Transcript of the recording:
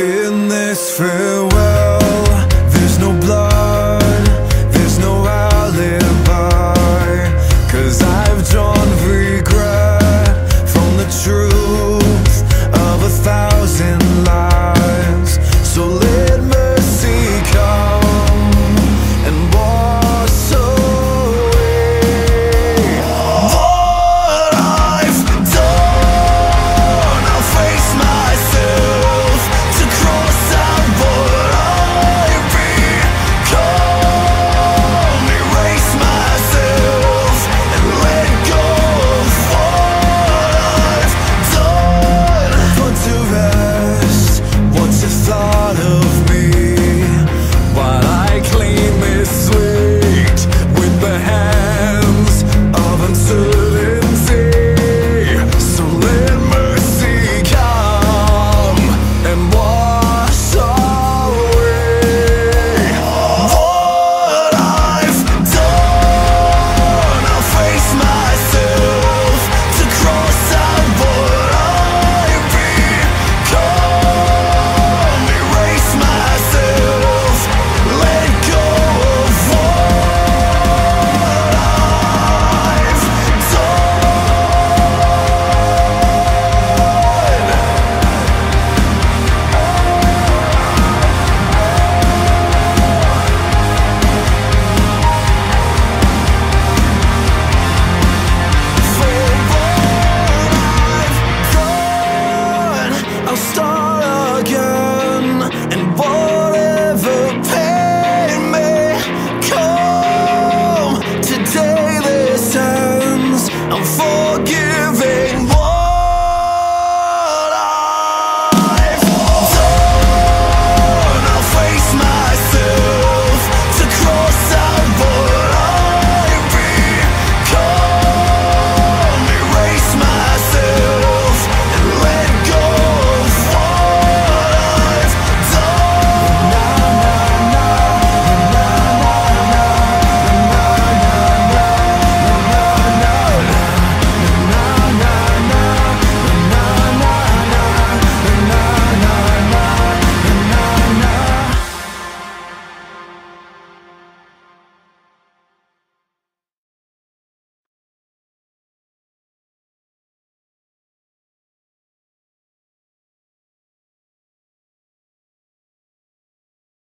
in this farewell.